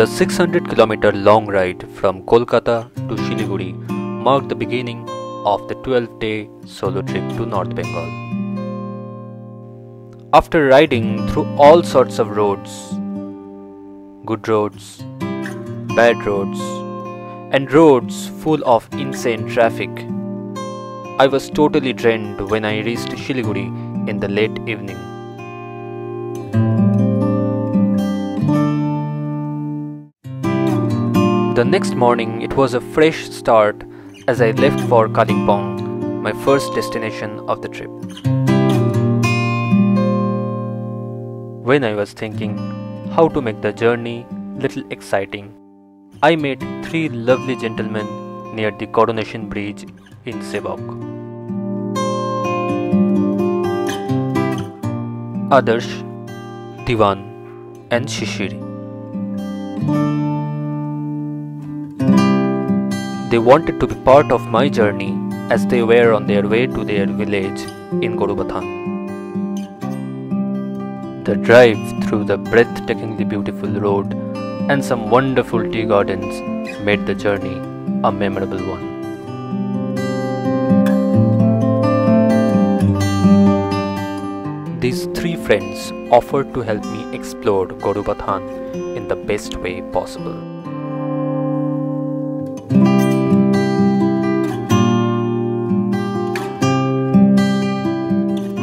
The 600 kilometer long ride from Kolkata to Siliguri marked the beginning of the 12 day solo trip to North Bengal. After riding through all sorts of roads, good roads, bad roads, and roads full of insane traffic, I was totally drained when I reached Siliguri in the late evening. The next morning, it was a fresh start as I left for Kalimpong, my first destination of the trip. When I was thinking how to make the journey little exciting, I met three lovely gentlemen near the Coronation Bridge in Sevoke. Adarsh, Diwan, and Sisir. They wanted to be part of my journey as they were on their way to their village in Gorubathan. The drive through the breathtakingly beautiful road and some wonderful tea gardens made the journey a memorable one. These three friends offered to help me explore Gorubathan in the best way possible.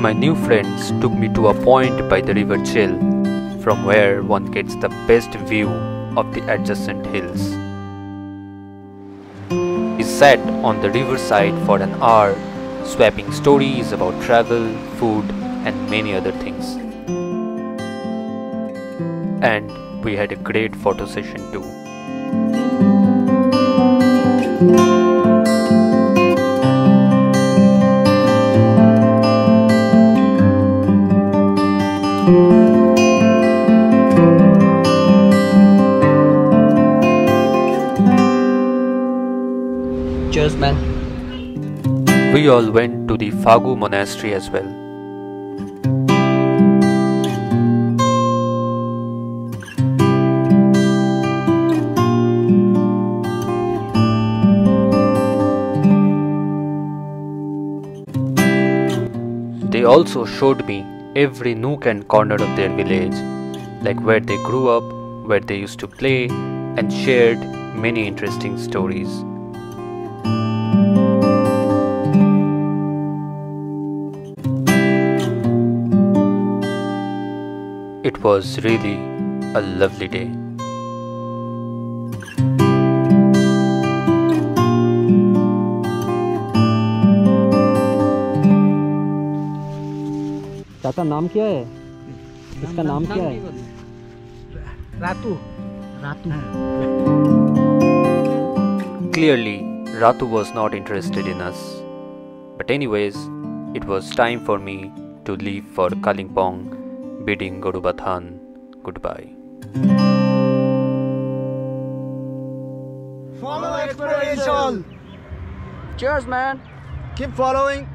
My new friends took me to a point by the river Chel from where one gets the best view of the adjacent hills. We sat on the riverside for an hour swapping stories about travel, food and many other things. And we had a great photo session too. Cheers, man. We all went to the Fagu monastery as well. They also showed me every nook and corner of their village, like where they grew up, where they used to play, and shared many interesting stories. It was really a lovely day. चाचा नाम क्या है इसका नाम क्या है Ratu Ratu Clearly, Ratu was not interested in us. But, anyways, it was time for me to leave for Kalimpong, bidding Gorubathan goodbye. Follow exploration. Cheers, man. Keep following